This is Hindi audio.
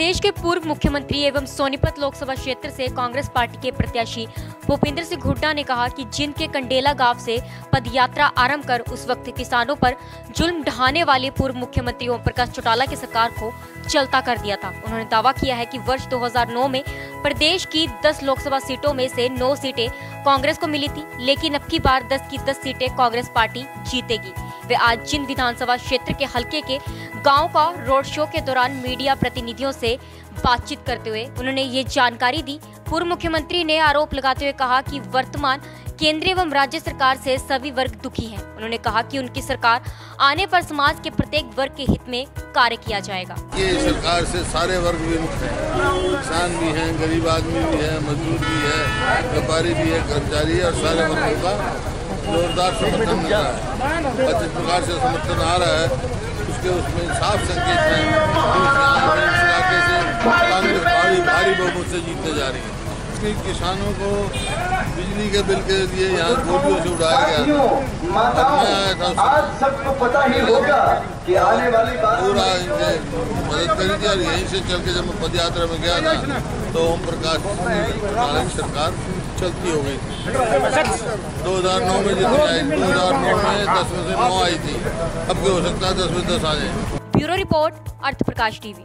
प्रदेश के पूर्व मुख्यमंत्री एवं सोनीपत लोकसभा क्षेत्र से कांग्रेस पार्टी के प्रत्याशी भूपेंद्र सिंह हुड्डा ने कहा कि जिंद के कंडेला गाँव से पदयात्रा आरंभ कर उस वक्त किसानों पर जुल्म ढहाने वाले पूर्व मुख्यमंत्री ओम प्रकाश चौटाला की सरकार को चलता कर दिया था। उन्होंने दावा किया है कि वर्ष 2009 में प्रदेश की 10 लोकसभा सीटों में से 9 सीटें कांग्रेस को मिली थी, लेकिन अब की बार 10 की 10 सीटें कांग्रेस पार्टी जीतेगी। वे आज जिन विधानसभा क्षेत्र के हल्के के गाँव का रोड शो के दौरान मीडिया प्रतिनिधियों से बातचीत करते हुए उन्होंने ये जानकारी दी। पूर्व मुख्यमंत्री ने आरोप लगाते हुए कहा कि वर्तमान केंद्र एवं राज्य सरकार से सभी वर्ग दुखी हैं। उन्होंने कहा कि उनकी सरकार आने पर समाज के प्रत्येक वर्ग के हित में कार्य किया जाएगा। ये सरकार से सारे वर्ग विमुक्त हैं। किसान भी हैं, गरीब आदमी भी है, मजदूर भी है, व्यापारी भी है, कर्मचारी और सारे वर्गों का जोरदार समर्थन मिल रहा है। जिस प्रकार से समर्थन आ रहा है। उसके उसमें साफ़ संकेत है। से कांग्रेस भारी भारी बहुमत से जीतने जा रही है। कि किसानों को बिजली के बिल के लिए यहाँ गोलियों से उड़ाया गया था आज सबको पता ही होगा कि आने वाली पूरा इनसे मदद करी थी और यहीं से चल के जब मैं पद यात्रा में गया था तो ओम प्रकाश सरकार चलती हो गई थी। दो हज़ार नौ में जितनी आई दो हज़ार नौ में दस में से नौ आई थी। अब क्या हो सकता है दस में दस आ जाए? Bureau report Arth Prakash TV.